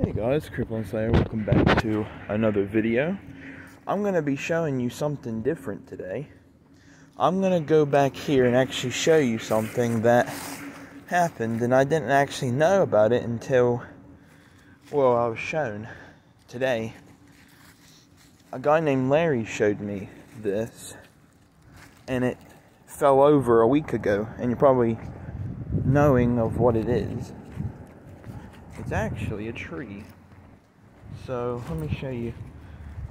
Hey guys, Creeper01 Slayer, welcome back to another video. I'm going to be showing you something different today. I'm going to go back here and actually show you something that happened and I didn't actually know about it until, well, I was shown today. A guy named Larry showed me this and it fell over a week ago and you're probably knowing of what it is. It's actually a tree. So let me show you.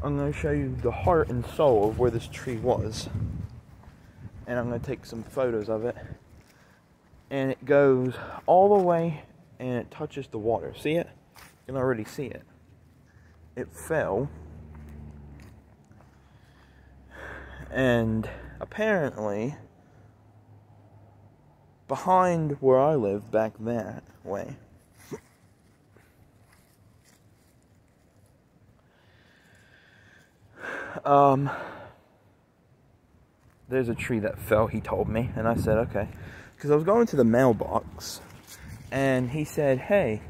I'm going to show you the heart and soul of where this tree was. And I'm going to take some photos of it. And it goes all the way and it touches the water. See it? You can already see it. It fell. And apparently, behind where I live, back that way, um, there's a tree that fell, he told me. And I said, okay. Because I was going to the mailbox. And he said, hey,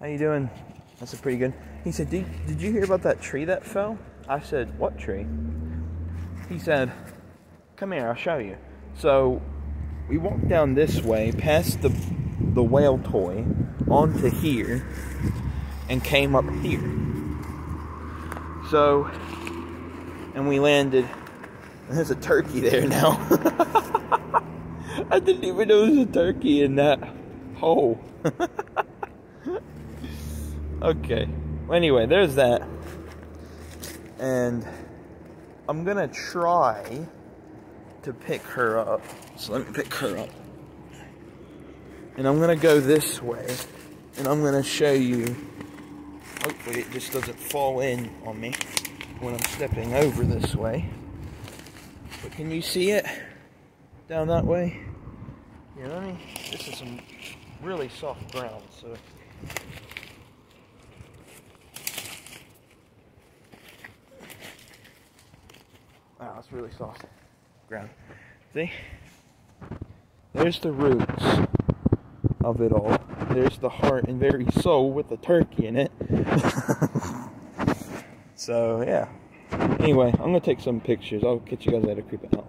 how you doing? That's a pretty good. He said, did, did you hear about that tree that fell? I said, what tree? He said, come here, I'll show you. So we walked down this way, past the, the whale toy, onto here, and came up here. So and we landed. There's a turkey there now. I didn't even know there was a turkey in that hole. okay. Anyway, there's that. And I'm gonna try to pick her up. So let me pick her up. And I'm gonna go this way. And I'm gonna show you. Hopefully it just doesn't fall in on me when I'm stepping over this way. But can you see it down that way? Yeah, let me, this is some really soft ground, so. Wow, it's really soft ground. See? There's the roots of it all. There's the heart and very soul with the turkey in it. So, yeah. Anyway, I'm going to take some pictures. I'll catch you guys later. Creep out.